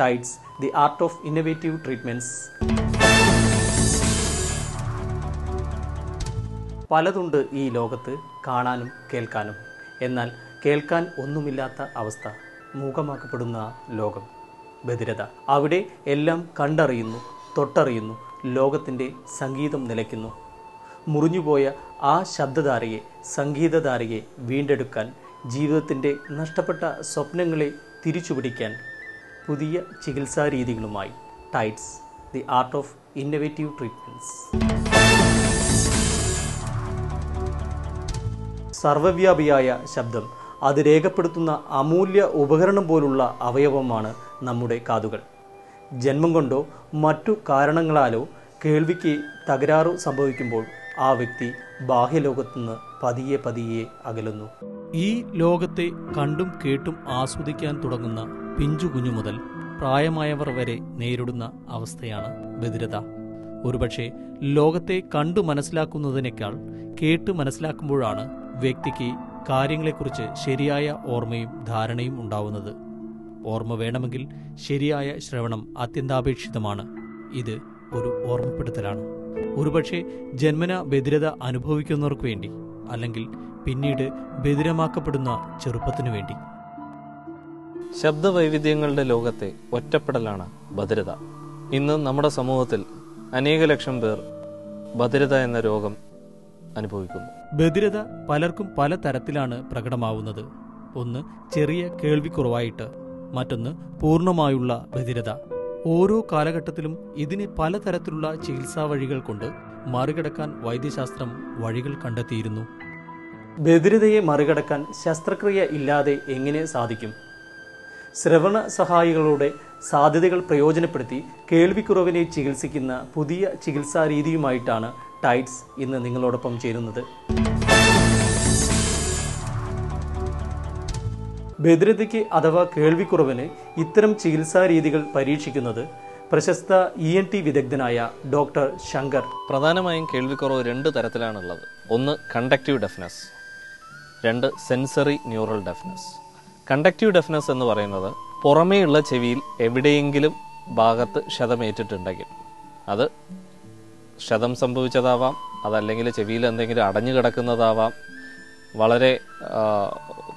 Tides the art of innovative treatments പലതുണ്ട് ഈ ലോകത്ത് കാണാനും കേൾക്കാനും. എന്നാൽ കേൾക്കാൻ ഒന്നുമില്ലാത്ത അവസ്ഥ മൂകമാക്കപ്പെടുന്ന ലോകം. ബധിരത. അവിടെ എല്ലാം കണ്ടറിയുന്നു തൊട്ടറിയുന്നു ലോകത്തിന്റെ സംഗീതം നിലയ്ക്കുന്നു. മുറിഞ്ഞുപോയ ആ ശബ്ദധാരയെ സംഗീതധാരയെ വീണ്ടെടുക്കാൻ ജീവിതത്തിന്റെ നഷ്ടപ്പെട്ട സ്വപ്നങ്ങളെ തിരിച്ചുപിടിക്കാൻ പുതിയ ചികിത്സാ രീതികളുമായി. Tides the art of innovative treatments സർവവ്യാപിയായ ശബ്ദം. അത് രേഖപ്പെടുത്തുന്ന അമൂല്യ ഉപകരണം പോലുള്ള അവയവമാണ് നമ്മുടെ കാതുകൾ. ജന്മം കൊണ്ടോ മറ്റു കാരണങ്ങളാലോ കേൾവിക്ക് തകരാറു സംഭവിക്കുമ്പോൾ ആ വ്യക്തി ബാഹ്യലോകത്തുനിന്ന് പതിയെ പതിയെ അകലുന്നു. ഈ ലോകത്തെ കണ്ടും കേട്ടും ആസ്വദിക്കാൻ തുടങ്ങുന്ന പിഞ്ചു കുഞ്ഞു മുതൽ പ്രായമായവർ വരെ നേരിടുന്ന അവസ്ഥയാണ് ബധിരത. ഒരുപക്ഷെ ലോകത്തെ കണ്ടു മനസ്സിലാക്കുന്നതിനേക്കാൾ കേട്ട് മനസ്സിലാക്കുമ്പോഴാണ് വ്യക്തിക്ക് കാര്യങ്ങളെക്കുറിച്ച് ശരിയായ ഓർമ്മയും ധാരണയും ഉണ്ടാവുന്നത്. ഓർമ്മ വേണമെങ്കിൽ ശരിയായ ശ്രവണം അത്യന്താപേക്ഷിതമാണ്. ഇത് ഒരു ഓർമ്മപ്പെടുത്തലാണ്. ഒരുപക്ഷെ ജന്മന ബദിരത അനുഭവിക്കുന്നവർക്ക് വേണ്ടി അല്ലെങ്കിൽ പിന്നീട് ബദിരമാക്കപ്പെടുന്ന ചെറുപ്പത്തിനു വേണ്ടി. ശബ്ദവൈവിധ്യങ്ങളുടെ ലോകത്തെ ഒറ്റപ്പെടലാണ് ഭദ്രത. ഇന്ന് നമ്മുടെ സമൂഹത്തിൽ അനേക ലക്ഷം പേർ ഭദ്രത എന്ന രോഗം അനുഭവിക്കുന്നു. ബധിരത പലർക്കും പല തരത്തിലാണ് പ്രകടമാവുന്നത്. ഒന്ന് ചെറിയ കേൾവിക്കുറവായിട്ട്. മറ്റൊന്ന് പൂർണമായുള്ള ബധിരത ഓരോ കാലഘട്ടത്തിലും ഇതിന് പലതരത്തിലുള്ള ചികിത്സാ വഴികൾ കൊണ്ട് മറികടക്കാൻ വൈദ്യശാസ്ത്രം വഴികൾ കണ്ടെത്തിയിരുന്നു. ബധിരതയെ മറികടക്കാൻ ശസ്ത്രക്രിയ ഇല്ലാതെ എങ്ങനെ സാധിക്കും? ശ്രവണ സഹായികളുടെ സാധ്യതകൾ പ്രയോജനപ്പെടുത്തി കേൾവിക്കുറവിനെ ചികിത്സിക്കുന്ന പുതിയ ചികിത്സാ രീതിയുമായിട്ടാണ് ടൈറ്റ്സ് ഇന്ന് നിങ്ങളോടൊപ്പം ചേരുന്നത്. ബധിരതയ്ക്ക് അഥവാ കേൾവിക്കുറവിന് ഇത്തരം ചികിത്സാ രീതികൾ പരീക്ഷിക്കുന്നത് പ്രശസ്ത ഇ എൻ ടി വിദഗ്ധനായ ഡോക്ടർ ശങ്കർ. പ്രധാനമായും കേൾവിക്കുറവ് രണ്ട് തരത്തിലാണുള്ളത്. ഒന്ന് കണ്ടക്റ്റീവ് ഡെഫ്നസ് രണ്ട് sensory neural deafness. Conductive deafness എന്ന് പറയുന്നത് പുറമേയുള്ള ചെവിയിൽ എവിടെയെങ്കിലും ഭാഗത്ത് ക്ഷതമേറ്റിട്ടുണ്ടെങ്കിൽ അത് ക്ഷതം സംഭവിച്ചതാവാം അതല്ലെങ്കിൽ ചെവിയിൽ എന്തെങ്കിലും അടഞ്ഞു കിടക്കുന്നതാവാം. വളരെ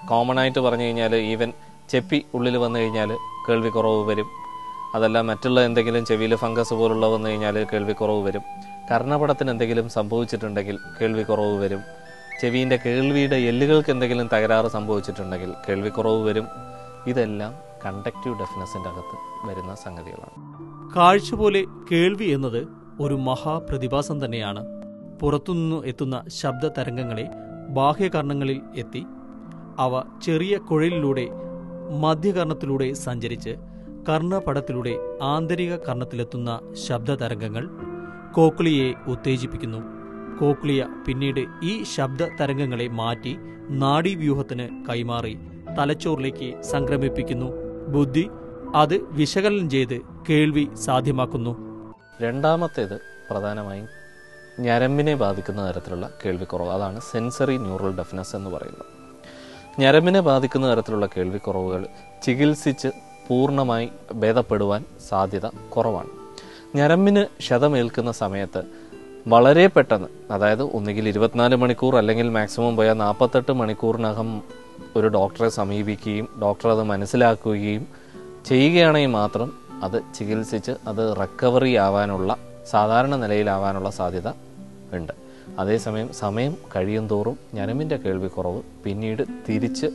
കോമൺ ആയിട്ട് പറഞ്ഞു കഴിഞ്ഞാൽ ഈവൻ ചെപ്പി ഉള്ളിൽ വന്നു കഴിഞ്ഞാൽ കേൾവിക്കുറവ് വരും. അതല്ല മറ്റുള്ള എന്തെങ്കിലും ചെവിയിൽ ഫംഗസ് പോലുള്ള വന്നു കഴിഞ്ഞാൽ കേൾവിക്കുറവ് വരും. കർണപടത്തിന് എന്തെങ്കിലും സംഭവിച്ചിട്ടുണ്ടെങ്കിൽ കേൾവിക്കുറവ് വരും. ചെവിന്റെ കേൾവിയുടെ എല്ലുകൾക്ക് എന്തെങ്കിലും തകരാറ് സംഭവിച്ചിട്ടുണ്ടെങ്കിൽ കേൾവിക്കുറവ് വരും. ഇതെല്ലാം കണ്ടക്റ്റീവ് ഡെഫിനസിന്റെ അകത്ത് വരുന്ന സംഗതികളാണ്. കാഴ്ച പോലെ കേൾവി എന്നത് ഒരു മഹാപ്രതിഭാസം തന്നെയാണ്. പുറത്തുനിന്നു എത്തുന്ന ശബ്ദ തരംഗങ്ങളെ ബാഹ്യകർണങ്ങളിൽ എത്തി അവ ചെറിയ കുഴലിലൂടെ മധ്യകർണത്തിലൂടെ സഞ്ചരിച്ച് കർണപടത്തിലൂടെ ആന്തരിക കർണത്തിലെത്തുന്ന ശബ്ദ തരംഗങ്ങൾ കോക്ലിയെ ഉത്തേജിപ്പിക്കുന്നു. കോക്ലിയ പിന്നീട് ഈ ശബ്ദ തരംഗങ്ങളെ മാറ്റി നാഡീവ്യൂഹത്തിന് കൈമാറി തലച്ചോറിലേക്ക് സംക്രമിപ്പിക്കുന്നു. ബുദ്ധി അത് വിശകലനം ചെയ്ത് കേൾവി സാധ്യമാക്കുന്നു. രണ്ടാമത്തേത് പ്രധാനമായും ഞരമ്പിനെ ബാധിക്കുന്ന തരത്തിലുള്ള കേൾവിക്കുറവ് അതാണ് സെൻസറി ന്യൂറൽ ഡെഫ്നസ് എന്ന് പറയുന്നത്. ഞരമ്പിനെ ബാധിക്കുന്ന തരത്തിലുള്ള കേൾവിക്കുറവുകൾ ചികിത്സിച്ച് പൂർണമായി ഭേദപ്പെടുവാൻ സാധ്യത കുറവാണ്. ഞരമ്പിന് ക്ഷതമേൽക്കുന്ന സമയത്ത് വളരെ പെട്ടെന്ന് അതായത് ഒന്നുകിൽ ഇരുപത്തിനാല് മണിക്കൂർ അല്ലെങ്കിൽ മാക്സിമം പോയാൽ നാൽപ്പത്തെട്ട് മണിക്കൂറിനകം ഒരു ഡോക്ടറെ സമീപിക്കുകയും ഡോക്ടർ അത് മനസ്സിലാക്കുകയും ചെയ്യുകയാണെങ്കിൽ മാത്രം അത് ചികിത്സിച്ച് അത് റിക്കവറി ആവാനുള്ള സാധാരണ നിലയിലാവാനുള്ള സാധ്യത ഉണ്ട്. അതേസമയം സമയം കഴിയും തോറും ഞരമ്പിന്റെ കേൾവിക്കുറവ് പിന്നീട് തിരിച്ച്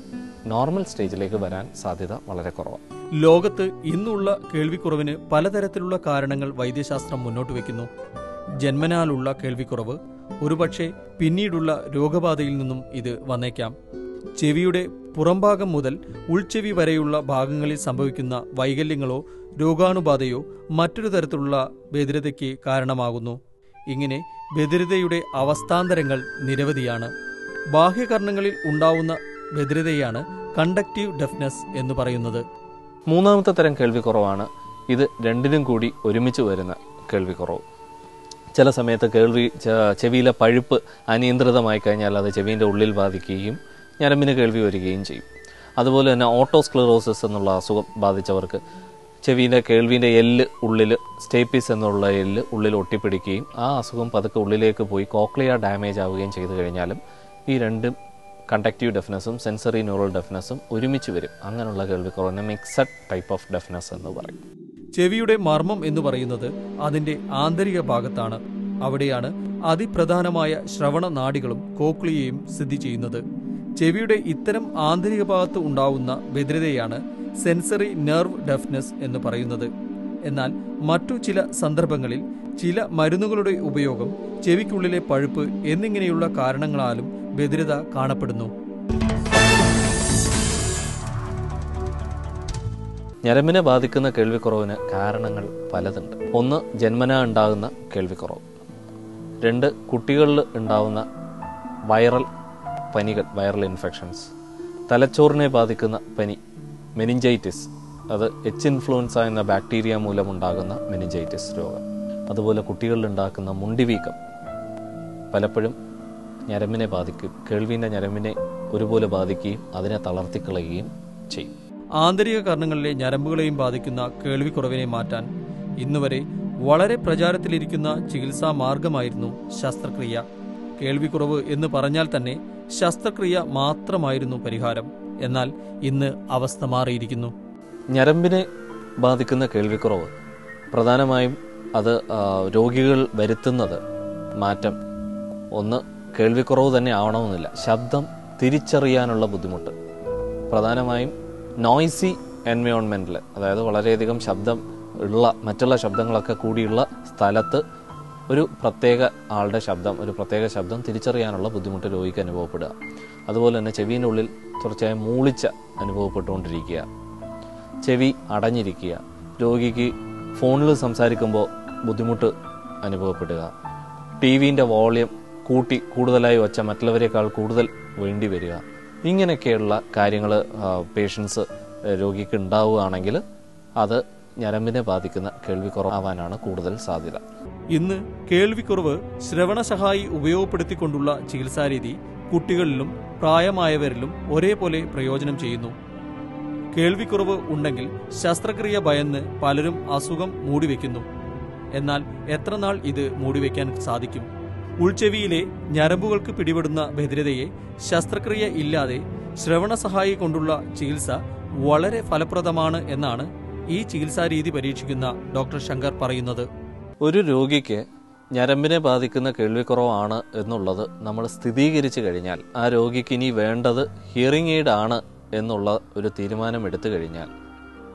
നോർമൽ സ്റ്റേജിലേക്ക് വരാൻ സാധ്യത വളരെ കുറവാണ്. ലോകത്ത് ഇന്നുള്ള കേൾവിക്കുറവിന് പലതരത്തിലുള്ള കാരണങ്ങൾ വൈദ്യശാസ്ത്രം മുന്നോട്ട് വയ്ക്കുന്നു. ജന്മനാലുള്ള കേൾവിക്കുറവ് ഒരുപക്ഷെ പിന്നീടുള്ള രോഗബാധയിൽ നിന്നും ഇത് വന്നേക്കാം. ചെവിയുടെ പുറംഭാഗം മുതൽ ഉൾച്ചെവി വരെയുള്ള ഭാഗങ്ങളിൽ സംഭവിക്കുന്ന വൈകല്യങ്ങളോ രോഗാണുബാധയോ മറ്റൊരു തരത്തിലുള്ള ബധിരതയ്ക്ക് കാരണമാകുന്നു. ഇങ്ങനെ ബധിരതയുടെ അവസ്ഥാന്തരങ്ങൾ നിരവധിയാണ്. ബാഹ്യകർണങ്ങളിൽ ഉണ്ടാവുന്ന ബധിരതയാണ് കണ്ടക്റ്റീവ് ഡെഫ്നെസ് എന്ന് പറയുന്നത്. മൂന്നാമത്തെ തരം കേൾവിക്കുറവാണ്. ഇത് രണ്ടിനും കൂടി ഒരുമിച്ച് വരുന്ന കേൾവിക്കുറവ്. ചില സമയത്ത് കേൾവി ചെവിയിലെ പഴുപ്പ് അനിയന്ത്രിതമായി കഴിഞ്ഞാൽ അത് ചെവിന്റെ ഉള്ളിൽ ബാധിക്കുകയും ഞരമ്പിന് കേൾവി വരികയും ചെയ്യും. അതുപോലെ തന്നെ ഓട്ടോസ്ക്ലറോസിസ് എന്നുള്ള അസുഖം ബാധിച്ചവർക്ക് ചെവിന്റെ കേൾവിന്റെ എല്ല് ഉള്ളിൽ സ്റ്റേപ്പീസ് എന്നുള്ള എല്ല് ഉള്ളിൽ ഒട്ടിപ്പിടിക്കുകയും ആ അസുഖം പതുക്കെ ഉള്ളിലേക്ക് പോയി കോക്ലിയ ഡാമേജ് ആവുകയും ചെയ്തു കഴിഞ്ഞാലും ഈ രണ്ടും കണ്ടക്റ്റീവ് ഡെഫ്നസ്സും സെൻസറി ന്യൂറൽ ഡെഫ്നസ്സും ഒരുമിച്ച് വരും. അങ്ങനെയുള്ള കേൾവിക്കുറവിനെ മിക്സഡ് ടൈപ്പ് ഓഫ് ഡെഫ്നസ് എന്ന് പറയും. ചെവിയുടെ മർമ്മം എന്ന് പറയുന്നത് അതിന്റെ ആന്തരിക ഭാഗത്താണ്. അവിടെയാണ് അതിപ്രധാനമായ ശ്രവണ നാടികളും കോക്ലിയയും സ്ഥിതി ചെയ്യുന്നത്. ചെവിയുടെ ഇത്തരം ആന്തരിക ഭാഗത്ത് ഉണ്ടാവുന്ന വ്യതിരതയാണ് സെൻസറി നെർവ് ഡെഫ്നെസ് എന്ന് പറയുന്നത്. എന്നാൽ മറ്റു ചില സന്ദർഭങ്ങളിൽ ചില മരുന്നുകളുടെ ഉപയോഗം ചെവിക്കുള്ളിലെ പഴുപ്പ് എന്നിങ്ങനെയുള്ള കാരണങ്ങളാലും ബദിരത കാണപ്പെടുന്നു. ഞരമ്പിനെ ബാധിക്കുന്ന കേൾവിക്കുറവിന് കാരണങ്ങൾ പലതുണ്ട്. ഒന്ന് ജന്മനാ ഉണ്ടാകുന്ന കേൾവിക്കുറവ്. രണ്ട് കുട്ടികളിൽ ഉണ്ടാകുന്ന വൈറൽ പനികൾ വൈറൽ ഇൻഫെക്ഷൻസ്. തലച്ചോറിനെ ബാധിക്കുന്ന പനി മെനിഞ്ചൈറ്റിസ്. അത് എച്ച് ഇൻഫ്ലുവൻസ എന്ന ബാക്ടീരിയ മൂലമുണ്ടാകുന്ന മെനിഞ്ചൈറ്റിസ് രോഗം. അതുപോലെ കുട്ടികളിൽ ഉണ്ടാക്കുന്ന മുണ്ടിവീക്കം. പലപ്പോഴും ഞരമ്പിനെ ബാധിക്കും കേൾവിന്റെ ഞരമ്പിനെ ഒരുപോലെ ബാധിക്കുകയും അതിനെ തളർത്തിക്കളയുകയും ചെയ്യും. ആന്തരിക കാരണങ്ങളിലെ ഞരമ്പുകളെയും ബാധിക്കുന്ന കേൾവിക്കുറവിനെ മാറ്റാൻ ഇന്നുവരെ വളരെ പ്രചാരത്തിലിരിക്കുന്ന ചികിത്സാ മാർഗമായിരുന്നു ശസ്ത്രക്രിയ. കേൾവിക്കുറവ് എന്ന് പറഞ്ഞാൽ തന്നെ ശസ്ത്രക്രിയ മാത്രമായിരുന്നു പരിഹാരം. എന്നാൽ ഇന്ന് അവസ്ഥ മാറിയിരിക്കുന്നു. ഞരമ്പിനെ ബാധിക്കുന്ന കേൾവിക്കുറവ് പ്രധാനമായും അത് രോഗികൾ വരുത്തുന്നത് മാറ്റം. ഒന്ന് കേൾവിക്കുറവ് തന്നെ ആവണമെന്നില്ല. ശബ്ദം തിരിച്ചറിയാനുള്ള ബുദ്ധിമുട്ട്. പ്രധാനമായും നോയ്സി എൻവയോൺമെന്റിൽ അതായത് വളരെയധികം ശബ്ദം ഉള്ള മറ്റുള്ള ശബ്ദങ്ങളൊക്കെ കൂടിയുള്ള സ്ഥലത്ത് ഒരു പ്രത്യേക ആളുടെ ശബ്ദം ഒരു പ്രത്യേക ശബ്ദം തിരിച്ചറിയാനുള്ള ബുദ്ധിമുട്ട് രോഗിക്ക് അനുഭവപ്പെടുക. അതുപോലെ തന്നെ ചെവിന്റെ ഉള്ളിൽ തുടർച്ചയായി മൂളിച്ച അനുഭവപ്പെട്ടുകൊണ്ടിരിക്കുക. ചെവി അടഞ്ഞിരിക്കുക. രോഗിക്ക് ഫോണിൽ സംസാരിക്കുമ്പോൾ ബുദ്ധിമുട്ട് അനുഭവപ്പെടുക. ടി വിന്റെ വോളിയം കൂട്ടി കൂടുതലായി വച്ച മറ്റുള്ളവരെക്കാൾ കൂടുതൽ വേണ്ടി വരിക. ഇങ്ങനെയൊക്കെയുള്ള കാര്യങ്ങൾ പേഷ്യൻസ് രോഗിക്ക് ഉണ്ടാവുകയാണെങ്കിൽ അത് ഞരമ്പിനെ ബാധിക്കുന്ന കേൾവിക്കുറവാവാനാണ് കൂടുതൽ സാധ്യത. ഇന്ന് കേൾവിക്കുറവ് ശ്രവണസഹായി ഉപയോഗപ്പെടുത്തിക്കൊണ്ടുള്ള ചികിത്സാരീതി കുട്ടികളിലും പ്രായമായവരിലും ഒരേപോലെ പ്രയോജനം ചെയ്യുന്നു. കേൾവിക്കുറവ് ഉണ്ടെങ്കിൽ ശസ്ത്രക്രിയ ഭയന്ന് പലരും അസുഖം മൂടിവെക്കുന്നു. എന്നാൽ എത്ര നാൾ ഇത് മൂടിവെക്കാൻ സാധിക്കും? ഉൾച്ചെവിയിലെ ഞരമ്പുകൾക്ക് പിടിപെടുന്ന ബധിരതയെ ശസ്ത്രക്രിയ ഇല്ലാതെ ശ്രവണസഹായി കൊണ്ടുള്ള ചികിത്സ വളരെ ഫലപ്രദമാണ് എന്നാണ് ഈ ചികിത്സാരീതി പരീക്ഷിക്കുന്ന ഡോക്ടർ ശങ്കർ പറയുന്നത്. ഒരു രോഗിക്ക് ഞരമ്പിനെ ബാധിക്കുന്ന കേൾവിക്കുറവാണ് എന്നുള്ളത് നമ്മൾ സ്ഥിരീകരിച്ചു കഴിഞ്ഞാൽ ആ രോഗിക്ക് ഇനി വേണ്ടത് ഹിയറിംഗ് എയ്ഡ് ആണ് എന്നുള്ള ഒരു തീരുമാനം എടുത്തു കഴിഞ്ഞാൽ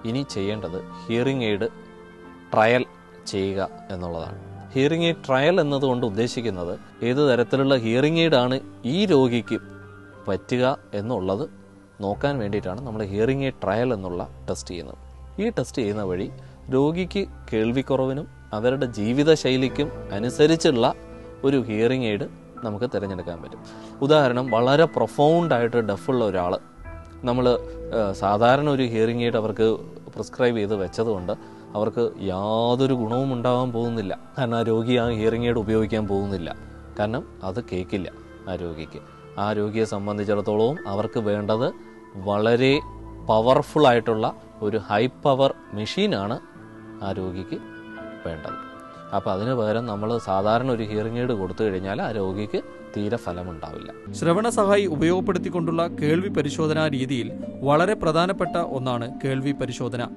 ഇനി ചെയ്യേണ്ടത് ഹിയറിംഗ് എയ്ഡ് ട്രയൽ ചെയ്യുക എന്നുള്ളതാണ്. ഹിയറിംഗ് എയ്ഡ് ട്രയൽ എന്നതുകൊണ്ട് ഉദ്ദേശിക്കുന്നത് ഏത് തരത്തിലുള്ള ഹിയറിംഗ് എയ്ഡ് ആണ് ഈ രോഗിക്ക് പറ്റുക എന്നുള്ളത് നോക്കാൻ വേണ്ടിയിട്ടാണ് നമ്മൾ ഹിയറിംഗ് എയ്ഡ് ട്രയൽ എന്നുള്ള ടെസ്റ്റ് ചെയ്യുന്നത്. ഈ ടെസ്റ്റ് ചെയ്യുന്ന വഴി രോഗിക്ക് കേൾവിക്കുറവിനും അവരുടെ ജീവിതശൈലിക്കും അനുസരിച്ചുള്ള ഒരു ഹിയറിംഗ് എയ്ഡ് നമുക്ക് തിരഞ്ഞെടുക്കാൻ പറ്റും. ഉദാഹരണം വളരെ പ്രൊഫൗണ്ടായിട്ട് ഡഫുള്ള ഒരാൾ നമ്മൾ സാധാരണ ഒരു ഹിയറിംഗ് എയ്ഡ് അവർക്ക് പ്രിസ്ക്രൈബ് ചെയ്ത് വെച്ചതുകൊണ്ട് അവർക്ക് യാതൊരു ഗുണവും ഉണ്ടാവാൻ പോകുന്നില്ല. കാരണം ആ രോഗി ആ ഹിയറിംഗ് എയ്ഡ് ഉപയോഗിക്കാൻ പോകുന്നില്ല. കാരണം അത് കേൾക്കില്ല ആ രോഗിക്ക്. ആ രോഗിയെ സംബന്ധിച്ചിടത്തോളവും അവർക്ക് വേണ്ടത് വളരെ പവർഫുൾ ആയിട്ടുള്ള ഒരു ഹൈ പവർ മെഷീനാണ് ആ രോഗിക്ക് വേണ്ടത്. അപ്പം അതിന് പകരം നമ്മൾ സാധാരണ ഒരു ഹിയറിംഗ് എയ്ഡ് കൊടുത്തു കഴിഞ്ഞാൽ ആ രോഗിക്ക് തീരെ ഫലമുണ്ടാവില്ല. ശ്രവണ സഹായി ഉപയോഗപ്പെടുത്തിക്കൊണ്ടുള്ള കേൾവി പരിശോധനാ രീതിയിൽ വളരെ പ്രധാനപ്പെട്ട ഒന്നാണ് കേൾവി പരിശോധന.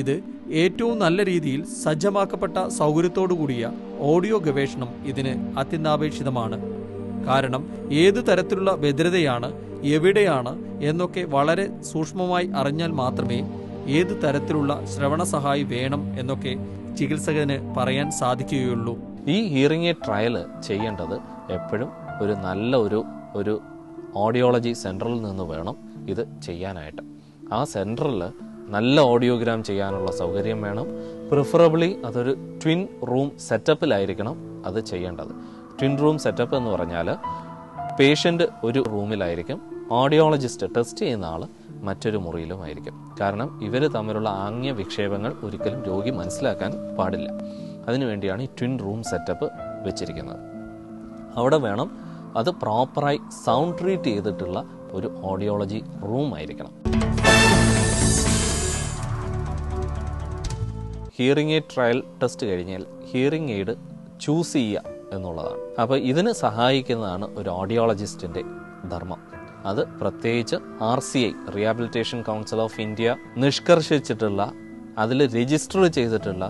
ഇത് ഏറ്റവും നല്ല രീതിയിൽ സജ്ജമാക്കപ്പെട്ട സൗകര്യത്തോടുകൂടിയ ഓഡിയോ ഗവേഷണം ഇതിന് അത്യന്താപേക്ഷിതമാണ്. കാരണം ഏതു തരത്തിലുള്ള ഭദ്രതയാണ് എവിടെയാണ് എന്നൊക്കെ വളരെ സൂക്ഷ്മമായി അറിഞ്ഞാൽ മാത്രമേ ഏതു തരത്തിലുള്ള ശ്രവണ സഹായി വേണം എന്നൊക്കെ ചികിത്സകന് പറയാൻ സാധിക്കുകയുള്ളൂ. ഈ ഹിയറിംഗ് എയ്ഡ് ട്രയൽ ചെയ്യേണ്ടത് എപ്പോഴും ഒരു നല്ല ഒരു ഒരു ഓഡിയോളജി സെന്ററിൽ നിന്ന് വേണം ഇത് ചെയ്യാനായിട്ട്. ആ സെന്ററിൽ നല്ല ഓഡിയോഗ്രാം ചെയ്യാനുള്ള സൗകര്യം വേണം. പ്രിഫറബിളി അതൊരു ട്വിൻ റൂം സെറ്റപ്പിലായിരിക്കണം അത് ചെയ്യേണ്ടത്. ട്വിൻ റൂം സെറ്റപ്പ് എന്ന് പറഞ്ഞാൽ പേഷ്യന്റ് ഒരു റൂമിലായിരിക്കും ഓഡിയോളജിസ്റ്റ് ടെസ്റ്റ് ചെയ്യുന്ന ആൾ മറ്റൊരു മുറിയിലുമായിരിക്കും. കാരണം ഇവർ തമ്മിലുള്ള ആംഗ്യ വിക്ഷേപങ്ങൾ ഒരിക്കലും രോഗി മനസ്സിലാക്കാൻ പാടില്ല. അതിനുവേണ്ടിയാണ് ഈ ട്വിൻ റൂം സെറ്റപ്പ് വെച്ചിരിക്കുന്നത്. അവിടെ വേണം അത് പ്രോപ്പറായി സൗണ്ട് ട്രീറ്റ് ചെയ്തിട്ടുള്ള ഒരു ഓഡിയോളജി റൂം ആയിരിക്കണം. ഹിയറിംഗ് എയ്ഡ് ട്രയൽ ടെസ്റ്റ് കഴിഞ്ഞാൽ ഹിയറിംഗ് എയ്ഡ് ചൂസ് ചെയ്യുക എന്നുള്ളതാണ്. അപ്പോൾ ഇതിന് സഹായിക്കുന്നതാണ് ഒരു ഓഡിയോളജിസ്റ്റിന്റെ ധർമ്മം. അത് പ്രത്യേകിച്ച് R C I rehabilitation council of India നിഷ്കർഷിച്ചിട്ടുള്ള അതിൽ രജിസ്റ്റർ ചെയ്തിട്ടുള്ള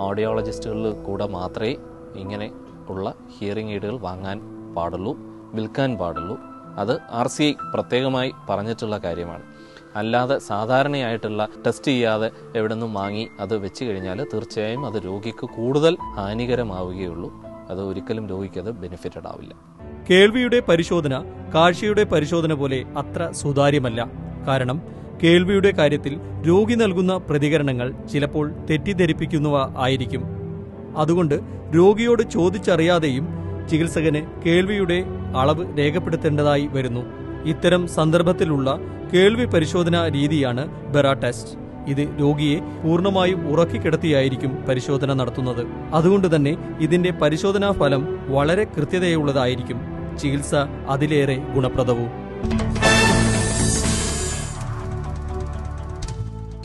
ഓഡിയോളജിസ്റ്റുകളിൽ കൂടെ മാത്രമേ ഇങ്ങനെ ഉള്ള ഹിയറിംഗ് എയ്ഡുകൾ വാങ്ങാൻ പാടുള്ളൂ വിൽക്കാൻ പാടുള്ളൂ. അത് ആർ സി ഐ പ്രത്യേകമായി പറഞ്ഞിട്ടുള്ള കാര്യമാണ്. അല്ലാതെ സാധാരണയായിട്ടുള്ള ടെസ്റ്റ് ചെയ്യാതെ എവിടെ നിന്നും വാങ്ങി അത് വെച്ച് കഴിഞ്ഞാൽ തീർച്ചയായും അത് രോഗിക്ക് കൂടുതൽ ഹാനികരമാവുകയുള്ളൂ. അത് ഒരിക്കലും രോഗിക്ക് അത് ബെനിഫിറ്റഡ് ആവില്ല. കേൾവിയുടെ പരിശോധന കാഴ്ചയുടെ പരിശോധന പോലെ അത്ര സുതാര്യമല്ല. കാരണം കേൾവിയുടെ കാര്യത്തിൽ രോഗി നൽകുന്ന പ്രതികരണങ്ങൾ ചിലപ്പോൾ തെറ്റിദ്ധരിപ്പിക്കുന്നവ ആയിരിക്കും. അതുകൊണ്ട് രോഗിയോട് ചോദിച്ചറിയാതെയും ചികിത്സകന് കേൾവിയുടെ അളവ് രേഖപ്പെടുത്തേണ്ടതായി വരുന്നു. ഇത്തരം സന്ദർഭത്തിലുള്ള കേൾവി പരിശോധനാ രീതിയാണ് ബെറ ടെസ്റ്റ്. ഇത് രോഗിയെ പൂർണമായും ഉറക്കിക്കിടത്തിയായിരിക്കും പരിശോധന നടത്തുന്നത്. അതുകൊണ്ട് തന്നെ ഇതിന്റെ പരിശോധനാ ഫലം വളരെ കൃത്യതയുള്ളതായിരിക്കും. ചികിത്സ അതിലേറെ ഗുണപ്രദവും.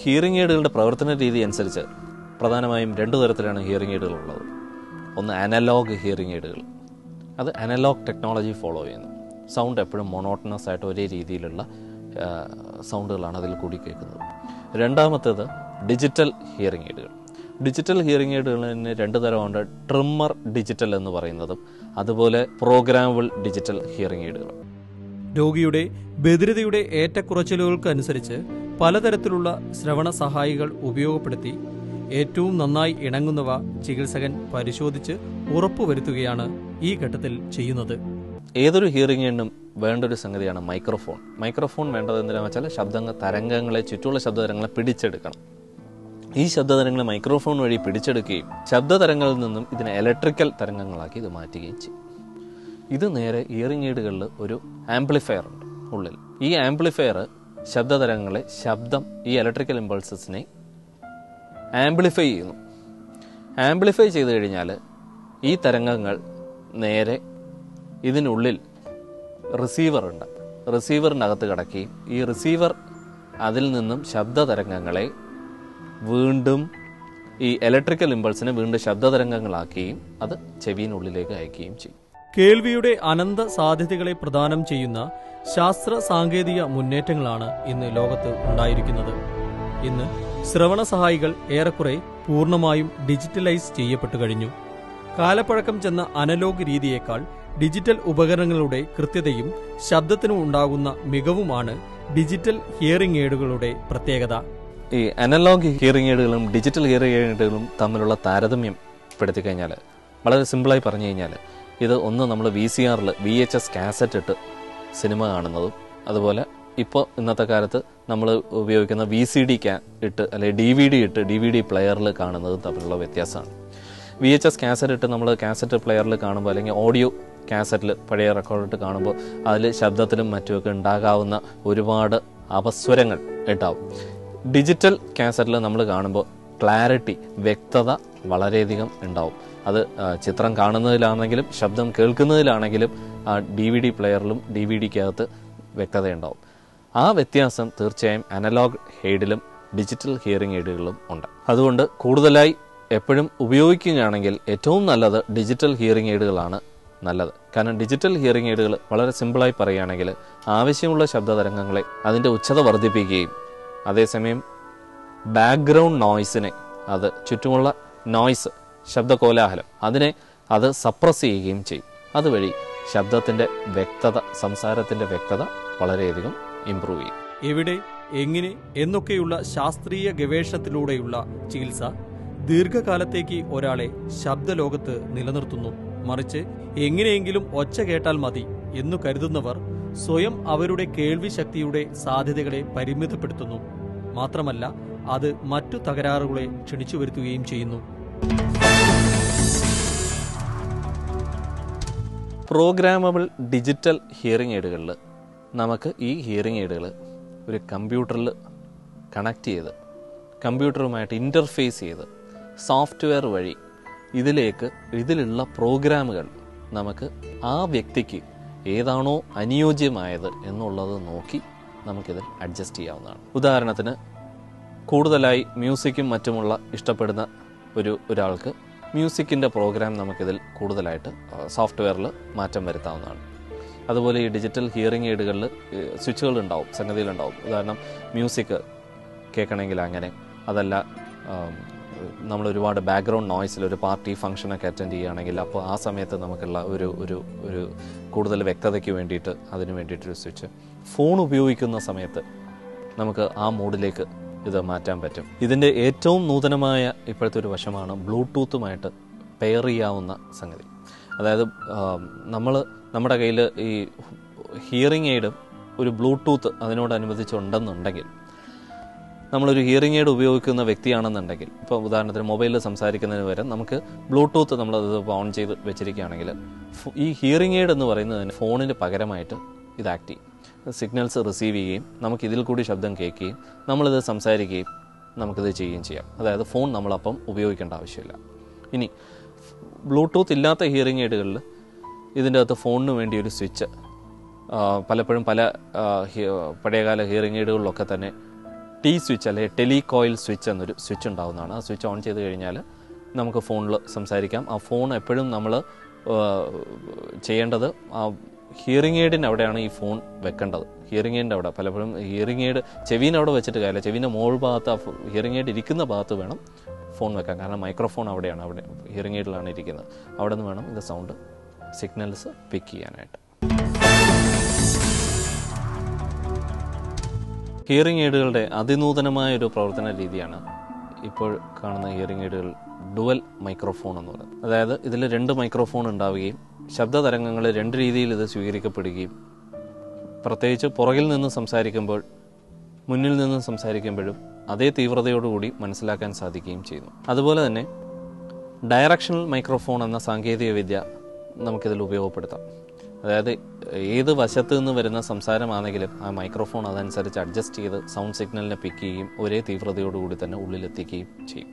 ഹിയറിംഗ് എയ്ഡുകളുടെ പ്രവർത്തന രീതി അനുസരിച്ച് പ്രധാനമായും രണ്ടു തരത്തിലാണ് ഹിയറിംഗ് എയ്ഡുകൾ ഉള്ളത്. ഒന്ന് അനലോഗ് ഹിയറിംഗ് എയ്ഡുകൾ അത് അനലോഗ് ടെക്നോളജി ഫോളോ ചെയ്യുന്നു. സൗണ്ട് എപ്പോഴും മൊണോട്ടണസ് ആയിട്ട് ഒരേ രീതിയിലുള്ള സൗണ്ടുകളാണ് അതിൽ കൂടി കേൾക്കുന്നത്. രണ്ടാമത്തേത് ഡിജിറ്റൽ ഹിയറിംഗ് എയ്ഡുകൾ ഡിജിറ്റൽ ഹിയറിംഗ് എയ്ഡുകളിന് രണ്ട് തരമുണ്ട്. ട്രിമ്മർ ഡിജിറ്റൽ എന്ന് പറയുന്നതും അതുപോലെ പ്രോഗ്രാമബിൾ ഡിജിറ്റൽ ഹിയറിംഗ് എയ്ഡുകൾ രോഗിയുടെ ബധിരതയുടെ ഏറ്റക്കുറച്ചിലുകൾക്കനുസരിച്ച് പലതരത്തിലുള്ള ശ്രവണ സഹായികൾ ഉപയോഗപ്പെടുത്തി ഏറ്റവും നന്നായി ഇണങ്ങുന്നവ ചികിത്സകൻ പരിശോധിച്ച് ഉറപ്പുവരുത്തുകയാണ് ഈ ഘട്ടത്തിൽ ചെയ്യുന്നത്. ഏതൊരു ഹിയറിങ്ങിനും വേണ്ട ഒരു സംഗതിയാണ് മൈക്രോഫോൺ മൈക്രോഫോൺ വേണ്ടത് എന്തിനാണെന്ന് വെച്ചാൽ ശബ്ദങ്ങൾ തരംഗങ്ങളെ ചുറ്റുമുള്ള ശബ്ദതരങ്ങളെ പിടിച്ചെടുക്കണം. ഈ ശബ്ദതരങ്ങളെ മൈക്രോഫോൺ വഴി പിടിച്ചെടുക്കുകയും ശബ്ദതരങ്ങളിൽ നിന്നും ഇതിനെ ഇലക്ട്രിക്കൽ തരംഗങ്ങളാക്കി ഇത് മാറ്റുകയും ചെയ്യും. ഇത് നേരെ ഇയറിംഗ് എയ്ഡുകളിൽ ഒരു ആംപ്ലിഫയർ ഉണ്ട് ഉള്ളിൽ. ഈ ആംപ്ലിഫയർ ശബ്ദതരങ്ങളെ ശബ്ദം ഈ ഇലക്ട്രിക്കൽ ഇമ്പൾസസിനെ ആംപ്ലിഫൈ ചെയ്യുന്നു. ആംപ്ലിഫൈ ചെയ്ത് കഴിഞ്ഞാൽ ഈ തരംഗങ്ങൾ നേരെ ഇതിനുള്ളിൽ റിസീവറുണ്ട് റിസീവറിനകത്ത് കിടക്കുകയും ഈ റിസീവർ അതിൽ നിന്നും ശബ്ദ തരംഗങ്ങളെ വീണ്ടും ഈ ഇലക്ട്രിക്കൽ ഇമ്പൾസിനെ വീണ്ടും ശബ്ദ തരംഗങ്ങളാക്കുകയും അത് ചെവിയിനുള്ളിലേക്ക് അയക്കുകയും ചെയ്യും. കേൾവിയുടെ അനന്ത സാധ്യതകളെ പ്രദാനം ചെയ്യുന്ന ശാസ്ത്ര സാങ്കേതിക മുന്നേറ്റങ്ങളാണ് ഇന്ന് ലോകത്ത് ഉണ്ടായിരിക്കുന്നത്. ഇന്ന് ശ്രവണ സഹായികൾ ഏറെക്കുറെ പൂർണമായും ഡിജിറ്റലൈസ് ചെയ്യപ്പെട്ടു കഴിഞ്ഞു. കാലപ്പഴക്കം ചെന്ന അനലോഗ് രീതിയേക്കാൾ ഡിജിറ്റൽ ഉപകരണങ്ങളുടെ കൃത്യതയും ശബ്ദത്തിനും ഉണ്ടാകുന്ന മികവുമാണ് ഡിജിറ്റൽ ഹിയറിംഗ് എയ്ഡുകളുടെ പ്രത്യേകത. ഈ അനലോഗ് ഹിയറിംഗ് എയ്ഡുകളും ഡിജിറ്റൽ ഹിയറിംഗ് എയ്ഡുകളും തമ്മിലുള്ള താരതമ്യം പെടുത്തി കഴിഞ്ഞാൽ വളരെ സിമ്പിളായി പറഞ്ഞു കഴിഞ്ഞാൽ ഇത് ഒന്ന് നമ്മൾ വി സി ആറിൽ വി എച്ച് എസ് കാസറ്റ് ഇട്ട് സിനിമ കാണുന്നതും അതുപോലെ ഇപ്പോൾ ഇന്നത്തെ കാലത്ത് നമ്മൾ ഉപയോഗിക്കുന്ന വി സി ഡി ക്യാ ഇട്ട് അല്ലെങ്കിൽ ഡി വി ഡി ഇട്ട് ഡി വി ഡി പ്ലെയറിൽ കാണുന്നതും തമ്മിലുള്ള വ്യത്യാസമാണ്. വി എച്ച് എസ് കാസറ്റ് ഇട്ട് നമ്മൾ കാസറ്റ് പ്ലെയറിൽ കാണുമ്പോൾ അല്ലെങ്കിൽ ഓഡിയോ കാസറ്റിൽ പഴയ റെക്കോർഡിട്ട് കാണുമ്പോൾ അതിൽ ശബ്ദത്തിലും മറ്റുമൊക്കെ ഉണ്ടാകാവുന്ന ഒരുപാട് അപസ്വരങ്ങൾ ഉണ്ടാവും. ഡിജിറ്റൽ കാസറ്റിൽ നമ്മൾ കാണുമ്പോൾ ക്ലാരിറ്റി വ്യക്തത വളരെയധികം ഉണ്ടാവും. അത് ചിത്രം കാണുന്നതിലാണെങ്കിലും ശബ്ദം കേൾക്കുന്നതിലാണെങ്കിലും ആ ഡി വി ഡി പ്ലെയറിലും ഡി വി ഡിക്കകത്ത് വ്യക്തതയുണ്ടാവും ആ വ്യത്യാസം തീർച്ചയായും അനലോഗ് ഹെയ്ഡിലും ഡിജിറ്റൽ ഹിയറിംഗ് എയ്ഡുകളിലും ഉണ്ട്. അതുകൊണ്ട് കൂടുതലായി എപ്പോഴും ഉപയോഗിക്കുകയാണെങ്കിൽ ഏറ്റവും നല്ലത് ഡിജിറ്റൽ ഹിയറിംഗ് എയ്ഡുകളാണ് നല്ലത്. കാരണം ഡിജിറ്റൽ ഹിയറിംഗ് എയ്ഡുകൾ വളരെ സിമ്പിളായി പറയുകയാണെങ്കിൽ ആവശ്യമുള്ള ശബ്ദ തരംഗങ്ങളെ അതിന്റെ ഉച്ചത വർദ്ധിപ്പിക്കുകയും അതേസമയം ബാക്ക്ഗ്രൗണ്ട് നോയ്സിനെ അത് ചുറ്റുമുള്ള നോയ്സ് ശബ്ദ കോലാഹലം അതിനെ അത് സപ്രസ് ചെയ്യുകയും ചെയ്യും. അതുവഴി ശബ്ദത്തിന്റെ വ്യക്തത സംസാരത്തിന്റെ വ്യക്തത വളരെയധികം ഇമ്പ്രൂവ് ചെയ്യും. എവിടെ എങ്ങനെ എന്നൊക്കെയുള്ള ശാസ്ത്രീയ ഗവേഷണത്തിലൂടെയുള്ള ചികിത്സ ദീർഘകാലത്തേക്ക് ഒരാളെ ശബ്ദലോകത്ത് നിലനിർത്തുന്നു. മറിച്ച് എങ്ങനെയെങ്കിലും ഒച്ച കേട്ടാൽ മതി എന്നു കരുതുന്നവർ സ്വയം അവരുടെ കേൾവി ശക്തിയുടെ സാധ്യതകളെ പരിമിതപ്പെടുത്തുന്നു. മാത്രമല്ല അത് മറ്റു തകരാറുകളെ ക്ഷണിച്ചു വരുത്തുകയും ചെയ്യുന്നു. പ്രോഗ്രാമബിൾ ഡിജിറ്റൽ ഹിയറിംഗ് എയ്ഡുകളിൽ നമുക്ക് ഈ ഹിയറിംഗ് എയ്ഡുകൾ ഒരു കമ്പ്യൂട്ടറിൽ കണക്ട് ചെയ്ത് കമ്പ്യൂട്ടറുമായിട്ട് ഇന്റർഫേസ് ചെയ്ത് സോഫ്റ്റ്വെയർ വഴി ഇതിലേക്ക് ഇതിലുള്ള പ്രോഗ്രാമുകൾ നമുക്ക് ആ വ്യക്തിക്ക് ഏതാണോ അനുയോജ്യമായത് എന്നുള്ളത് നോക്കി നമുക്കിത് അഡ്ജസ്റ്റ് ചെയ്യാവുന്നതാണ്. ഉദാഹരണത്തിന് കൂടുതലായി മ്യൂസിക്കും മറ്റുമുള്ള ഇഷ്ടപ്പെടുന്ന ഒരു ഒരാൾക്ക് മ്യൂസിക്കിന്റെ പ്രോഗ്രാം നമുക്കിതിൽ കൂടുതലായിട്ട് സോഫ്റ്റ്വെയറിൽ മാറ്റം വരുത്താവുന്നതാണ്. അതുപോലെ ഈ ഡിജിറ്റൽ ഹിയറിംഗ് എയ്ഡുകളിൽ സ്വിച്ചുകൾ ഉണ്ടാവും സംഗതികളുണ്ടാവും. ഉദാഹരണം മ്യൂസിക് കേൾക്കണമെങ്കിൽ അങ്ങനെ അതല്ല നമ്മൾ ഒരുപാട് ബാക്ക്ഗ്രൗണ്ട് നോയ്സിൽ ഒരു പാർട്ടി ഫംഗ്ഷനൊക്കെ അറ്റൻഡ് ചെയ്യുകയാണെങ്കിൽ അപ്പോൾ ആ സമയത്ത് നമുക്കുള്ള ഒരു ഒരു ഒരു കൂടുതൽ വ്യക്തതയ്ക്ക് വേണ്ടിയിട്ട് അതിന് വേണ്ടിയിട്ടൊരു സ്വിച്ച് ഫോൺ ഉപയോഗിക്കുന്ന സമയത്ത് നമുക്ക് ആ മൂഡിലേക്ക് ഇത് മാറ്റാൻ പറ്റും. ഇതിന്റെ ഏറ്റവും നൂതനമായ ഇപ്പോഴത്തെ ഒരു വശമാണ് ബ്ലൂടൂത്തുമായിട്ട് പെയർ ചെയ്യാവുന്ന സംഗതി. അതായത് നമ്മൾ നമ്മുടെ കയ്യിൽ ഈ ഹിയറിംഗ് എയ്ഡും ഒരു ബ്ലൂടൂത്ത് അതിനോടനുബന്ധിച്ചുണ്ടെന്നുണ്ടെങ്കിൽ നമ്മളൊരു ഹിയറിംഗ് എയ്ഡ് ഉപയോഗിക്കുന്ന വ്യക്തിയാണെന്നുണ്ടെങ്കിൽ ഇപ്പോൾ ഉദാഹരണത്തിന് മൊബൈലിൽ സംസാരിക്കുന്നതിന് വരെ നമുക്ക് ബ്ലൂടൂത്ത് നമ്മളത് ഓൺ ചെയ്ത് വെച്ചിരിക്കുകയാണെങ്കിൽ ഈ ഹിയറിംഗ് എയ്ഡ് എന്ന് പറയുന്നതിന് ഫോണിന് പകരമായിട്ട് ഇത് ആക്ട് ചെയ്യും. സിഗ്നൽസ് റിസീവ് ചെയ്യുകയും നമുക്ക് ഇതിൽ കൂടി ശബ്ദം കേൾക്കുകയും നമ്മളിത് സംസാരിക്കുകയും നമുക്കിത് ചെയ്യുകയും ചെയ്യാം. അതായത് ഫോൺ നമ്മളപ്പം ഉപയോഗിക്കേണ്ട ആവശ്യമില്ല. ഇനി ബ്ലൂടൂത്ത് ഇല്ലാത്ത ഹിയറിംഗ് എയ്ഡുകളിൽ ഇതിന്റെ അകത്ത് ഫോണിന് വേണ്ടി ഒരു സ്വിച്ച് പലപ്പോഴും പല പഴയകാല ഹിയറിംഗ് എയ്ഡുകളിലൊക്കെ തന്നെ ടി സ്വിച്ച് അല്ലെങ്കിൽ ടെലികോയിൽ സ്വിച്ച് എന്നൊരു സ്വിച്ച് ഉണ്ടാകുന്നതാണ് ആ സ്വിച്ച് ഓൺ ചെയ്ത് കഴിഞ്ഞാൽ നമുക്ക് ഫോണിൽ സംസാരിക്കാം. ആ ഫോൺ എപ്പോഴും നമ്മൾ ചെയ്യേണ്ടത് ആ ഹിയറിംഗ് എയ്ഡിന്റെ അവിടെയാണ് ഈ ഫോൺ വെക്കേണ്ടത്. ഹിയറിംഗ് എയ്ഡിന്റെ അവിടെ. പലപ്പോഴും ഹിയറിംഗ് എയ്ഡ് ചെവീന്റെ അവിടെ വെച്ചിട്ട് കാര്യമില്ല. ചെവീന്റെ മോൾ ഭാഗത്ത് ആ ഹിയറിംഗ് എയ്ഡ് ഇരിക്കുന്ന ഭാഗത്ത് വേണം ഫോൺ വെക്കാൻ. കാരണം മൈക്രോഫോൺ അവിടെയാണ്. അവിടെ ഹിയറിംഗ് എയ്ഡിലാണ് ഇരിക്കുന്നത്. അവിടെ നിന്ന് വേണം ഇത് സൗണ്ട് സിഗ്നൽസ് പിക്ക് ചെയ്യാനായിട്ട്. ഹിയറിംഗ് എയ്ഡുകളുടെ അതിനൂതനമായ ഒരു പ്രവർത്തന രീതിയാണ് ഇപ്പോൾ കാണുന്ന ഹിയറിംഗ് എയ്ഡുകൾ ഡുവൽ മൈക്രോഫോൺ എന്ന് പറയുന്നത്. അതായത് ഇതിൽ രണ്ട് മൈക്രോഫോൺ ഉണ്ടാവുകയും ശബ്ദ തരംഗങ്ങൾ രണ്ട് രീതിയിൽ ഇത് സ്വീകരിക്കപ്പെടുകയും പ്രത്യേകിച്ച് പുറകിൽ നിന്ന് സംസാരിക്കുമ്പോൾ മുന്നിൽ നിന്ന് സംസാരിക്കുമ്പോഴും അതേ തീവ്രതയോടുകൂടി മനസ്സിലാക്കാൻ സാധിക്കുകയും ചെയ്യുന്നു. അതുപോലെ തന്നെ ഡയറക്ഷണൽ മൈക്രോഫോൺ എന്ന സാങ്കേതിക വിദ്യ നമുക്കിതിൽ ഉപയോഗപ്പെടുത്താം. അതായത് ഏത് വശത്ത് നിന്ന് വരുന്ന സംസാരമാണെങ്കിലും ആ മൈക്രോഫോൺ അതനുസരിച്ച് അഡ്ജസ്റ്റ് ചെയ്ത് സൗണ്ട് സിഗ്നലിനെ പിക്ക് ചെയ്യുകയും ഒരേ തീവ്രതയോടുകൂടി തന്നെ ഉള്ളിലെത്തിക്കുകയും ചെയ്യും.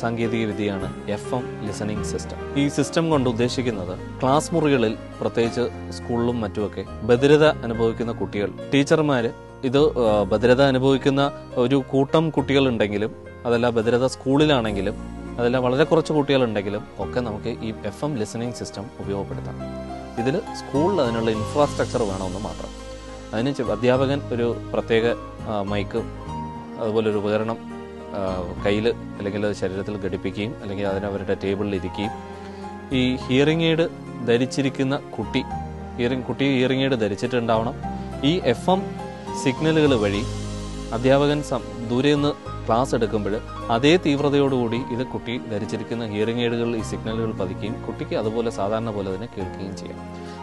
സാങ്കേതിക വിദ്യയാണ് എഫ് എം ലിസണിംഗ് സിസ്റ്റം. ഈ സിസ്റ്റം കൊണ്ട് ഉദ്ദേശിക്കുന്നത് ക്ലാസ് മുറികളിൽ പ്രത്യേകിച്ച് സ്കൂളിലും മറ്റുമൊക്കെ ഭദ്രത അനുഭവിക്കുന്ന കുട്ടികൾ. ടീച്ചർമാർ ഇത് ഭദ്രത അനുഭവിക്കുന്ന ഒരു കൂട്ടം കുട്ടികളുണ്ടെങ്കിലും അതല്ല ഭദ്രത സ്കൂളിലാണെങ്കിലും അതല്ല വളരെ കുറച്ച് കുട്ടികളുണ്ടെങ്കിലും ഒക്കെ നമുക്ക് ഈ എഫ് എം ലിസണിംഗ് സിസ്റ്റം ഉപയോഗപ്പെടുത്താം. ഇതിൽ സ്കൂളിൽ അതിനുള്ള ഇൻഫ്രാസ്ട്രക്ചർ വേണമെന്ന് മാത്രം. അതിന് അധ്യാപകൻ ഒരു പ്രത്യേക മൈക്ക് അതുപോലെ ഒരു ഉപകരണം കയ്യിൽ അല്ലെങ്കിൽ അത് ശരീരത്തിൽ ഘടിപ്പിക്കുകയും അല്ലെങ്കിൽ അതിനവരുടെ ടേബിളിൽ ഇരിക്കുകയും. ഈ ഹിയറിംഗ് എയ്ഡ് ധരിച്ചിരിക്കുന്ന കുട്ടി ഹിയറിംഗ് കുട്ടി ഹിയറിംഗ് എയ്ഡ് ധരിച്ചിട്ടുണ്ടാവണം. ഈ എഫ് എം സിഗ്നലുകൾ വഴി അധ്യാപകൻ ദൂരെ നിന്ന് ക്ലാസ് എടുക്കുമ്പോൾ അതേ തീവ്രതയോടുകൂടി ഇത് കുട്ടി ധരിച്ചിരിക്കുന്ന ഹിയറിംഗ് എയ്ഡുകളിൽ ഈ സിഗ്നലുകൾ പതിക്കുകയും കുട്ടിക്ക് അതുപോലെ സാധാരണ പോലെ തന്നെ കേൾക്കുകയും ചെയ്യാം.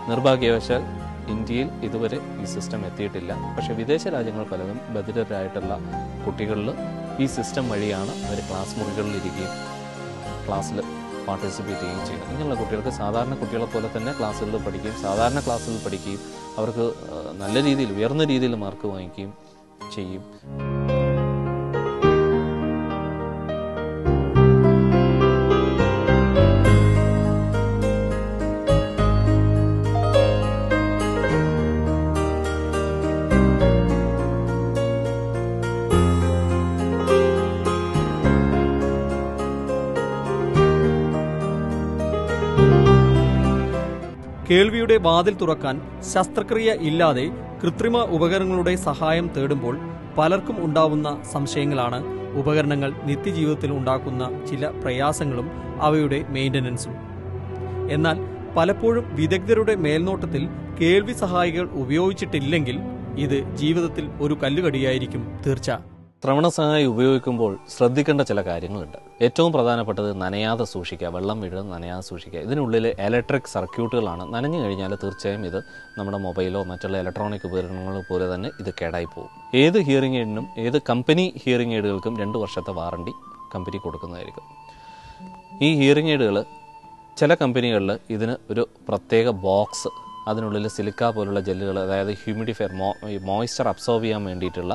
നിർഭാഗ്യവശാൽ ഇന്ത്യയിൽ ഇതുവരെ ഈ സിസ്റ്റം എത്തിയിട്ടില്ല. പക്ഷേ വിദേശ രാജ്യങ്ങൾ പലതും ബധിരരായിട്ടുള്ള കുട്ടികളിൽ ഈ സിസ്റ്റം വഴിയാണ് അവർ ക്ലാസ് മുറികളിൽ ഇരിക്കുകയും ക്ലാസ്സിൽ പാർട്ടിസിപ്പേറ്റ് ചെയ്യുകയും ചെയ്യുന്നത്. ഇങ്ങനെയുള്ള കുട്ടികൾക്ക് സാധാരണ കുട്ടികളെ പോലെ തന്നെ ക്ലാസ്സുകളിൽ പഠിക്കുകയും സാധാരണ ക്ലാസ്സുകളിൽ പഠിക്കുകയും അവർക്ക് നല്ല രീതിയിൽ ഉയർന്ന രീതിയിൽ മാർക്ക് വാങ്ങിക്കുകയും ചെയ്യും. കേൾവിയുടെ വാതിൽ തുറക്കാൻ ശസ്ത്രക്രിയ ഇല്ലാതെ കൃത്രിമ ഉപകരണങ്ങളുടെ സഹായം തേടുമ്പോൾ പലർക്കും ഉണ്ടാവുന്ന സംശയങ്ങളാണ് ഉപകരണങ്ങൾ നിത്യജീവിതത്തിൽ ഉണ്ടാക്കുന്ന ചില പ്രയാസങ്ങളും അവയുടെ മെയിന്റനൻസും. എന്നാൽ പലപ്പോഴും വിദഗ്ധരുടെ മേൽനോട്ടത്തിൽ കേൾവി സഹായികൾ ഉപയോഗിച്ചിട്ടില്ലെങ്കിൽ ഇത് ജീവിതത്തിൽ ഒരു കല്ലുകടിയായിരിക്കും തീർച്ച. ശ്രവണ സഹായി ഉപയോഗിക്കുമ്പോൾ ശ്രദ്ധിക്കേണ്ട ചില കാര്യങ്ങളുണ്ട്. ഏറ്റവും പ്രധാനപ്പെട്ടത് നനയാതെ സൂക്ഷിക്കുക വെള്ളം വീഴുന്നത് നനയാതെ സൂക്ഷിക്കുക. ഇതിനുള്ളിൽ ഇലക്ട്രിക് സർക്യൂട്ടുകളാണ് നനഞ്ഞു കഴിഞ്ഞാൽ തീർച്ചയായും ഇത് നമ്മുടെ മൊബൈലോ മറ്റുള്ള ഇലക്ട്രോണിക് ഉപകരണങ്ങളോ പോലെ തന്നെ ഇത് കേടായി പോകും. ഏത് ഹിയറിംഗ് എയ്ഡിനും ഏത് കമ്പനി ഹിയറിംഗ് എയ്ഡുകൾക്കും രണ്ട് വർഷത്തെ വാറണ്ടി കമ്പനി കൊടുക്കുന്നതായിരിക്കും. ഈ ഹിയറിംഗ് എയ്ഡുകൾ ചില കമ്പനികളിൽ ഇതിന് ഒരു പ്രത്യേക ബോക്സ് അതിനുള്ളിൽ സിലിക്ക പോലുള്ള ജെല്ലുകൾ അതായത് ഹ്യൂമിഡിഫയർ മോ മോയ്സ്ചർ അബ്സോർവ് ചെയ്യാൻ വേണ്ടിയിട്ടുള്ള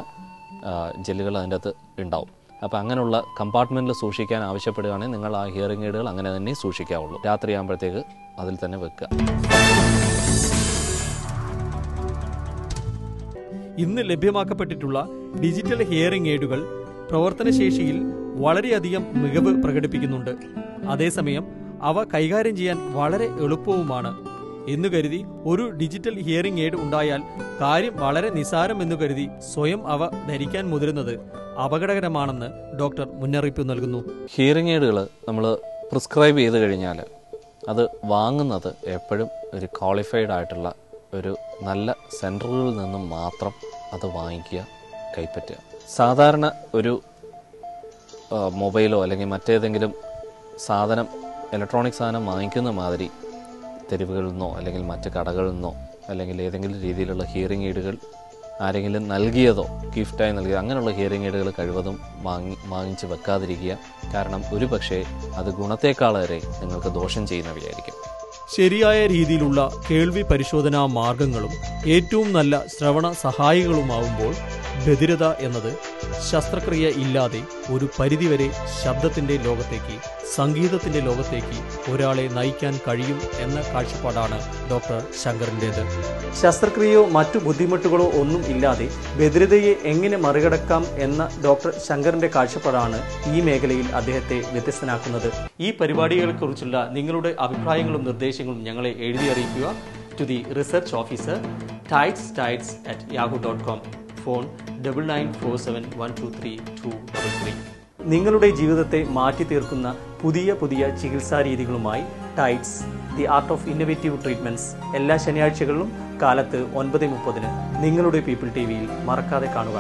ജെല്ലുകൾ അതിന്റെ അകത്ത് ഉണ്ടാവും. അപ്പോൾ അങ്ങനെയുള്ള കമ്പാർട്ട്മെന്റിൽ സൂക്ഷിക്കാൻ ആവശ്യപ്പെടുകയാണെങ്കിൽ നിങ്ങൾ ആ ഹിയറിംഗ് എയ്ഡുകൾ അങ്ങനെ തന്നെ സൂക്ഷിക്കാവുള്ളൂ. രാത്രിയാകുമ്പോഴത്തേക്ക് അതിൽ തന്നെ വെക്കുക. ഇന്ന് ലഭ്യമാക്കപ്പെട്ടിട്ടുള്ള ഡിജിറ്റൽ ഹിയറിംഗ് എയ്ഡുകൾ പ്രവർത്തനശേഷിയിൽ വളരെയധികം മികവ് പ്രകടിപ്പിക്കുന്നുണ്ട്. അതേസമയം അവ കൈകാര്യം ചെയ്യാൻ വളരെ എളുപ്പവുമാണ് എന്നു കരുതി ഒരു ഡിജിറ്റൽ ഹിയറിംഗ് എയ്ഡ് ഉണ്ടായാൽ കാര്യം വളരെ നിസാരം എന്നു കരുതി സ്വയം അവ ധരിക്കാൻ മുതിരുന്നത് അപകടകരമാണെന്ന് ഡോക്ടർ മുന്നറിയിപ്പ് നൽകുന്നു. ഹിയറിംഗ് എയ്ഡുകൾ നമ്മൾ പ്രിസ്ക്രൈബ് ചെയ്ത് കഴിഞ്ഞാൽ അത് വാങ്ങുന്നത് എപ്പോഴും ഒരു ക്വാളിഫൈഡ് ആയിട്ടുള്ള ഒരു നല്ല സെന്ററുകളിൽ നിന്നും മാത്രം അത് വാങ്ങിക്കുക കൈപ്പറ്റുക. സാധാരണ ഒരു മൊബൈലോ അല്ലെങ്കിൽ മറ്റേതെങ്കിലും സാധനം ഇലക്ട്രോണിക് സാധനം വാങ്ങിക്കുന്ന മാതിരി തെരുവുകളിൽ നിന്നോ അല്ലെങ്കിൽ മറ്റ് കടകളിൽ നിന്നോ അല്ലെങ്കിൽ ഏതെങ്കിലും രീതിയിലുള്ള ഹിയറിംഗ് എയ്ഡുകൾ ആരെങ്കിലും നൽകിയതോ ഗിഫ്റ്റായി നൽകിയതോ അങ്ങനെയുള്ള ഹിയറിംഗ് എയ്ഡുകൾ കഴിവതും വാങ്ങി വാങ്ങിച്ച് വെക്കാതിരിക്കുക. കാരണം ഒരു പക്ഷേ അത് ഗുണത്തേക്കാളേറെ നിങ്ങൾക്ക് ദോഷം ചെയ്യുന്നവയായിരിക്കും. ശരിയായ രീതിയിലുള്ള കേൾവി പരിശോധനാ മാർഗങ്ങളും ഏറ്റവും നല്ല ശ്രവണ സഹായികളുമാവുമ്പോൾ ബധിരത എന്നത് ശസ്ത്രക്രിയ ഇല്ലാതെ ഒരു പരിധിവരെ ശബ്ദത്തിന്റെ ലോകത്തേക്ക് സംഗീതത്തിന്റെ ലോകത്തേക്ക് ഒരാളെ നയിക്കാൻ കഴിയും എന്ന കാഴ്ചപ്പാടാണ് ഡോക്ടർ ശങ്കറിന്റെത് ശസ്ത്രക്രിയയോ മറ്റു ബുദ്ധിമുട്ടുകളോ ഒന്നും ഇല്ലാതെ ബധിരതയെ എങ്ങനെ മറികടക്കാം എന്ന ഡോക്ടർ ശങ്കറിന്റെ കാഴ്ചപ്പാടാണ് ഈ മേഖലയിൽ അദ്ദേഹത്തെ വ്യത്യസ്തനാക്കുന്നത്. ഈ പരിപാടികളെക്കുറിച്ചുള്ള നിങ്ങളുടെ അഭിപ്രായങ്ങളും നിർദ്ദേശങ്ങളും ഞങ്ങളെ എഴുതി അറിയിക്കുക. To the research officer tights tights at Yahoo dot com phone double nine four seven one two three two double three. നിങ്ങളുടെ ജീവിതത്തെ മാറ്റി തീർക്കുന്ന പുതിയ പുതിയ ചികിത്സാ രീതികളുമായി tights the art of innovative treatments എല്ലാ ശനിയാഴ്ചകളിലും കാലത്ത് ഒൻപത് മുപ്പതിന് നിങ്ങളുടെ പീപ്പിൾ ടി വിയിൽ മറക്കാതെ കാണുക.